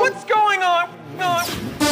What's going on?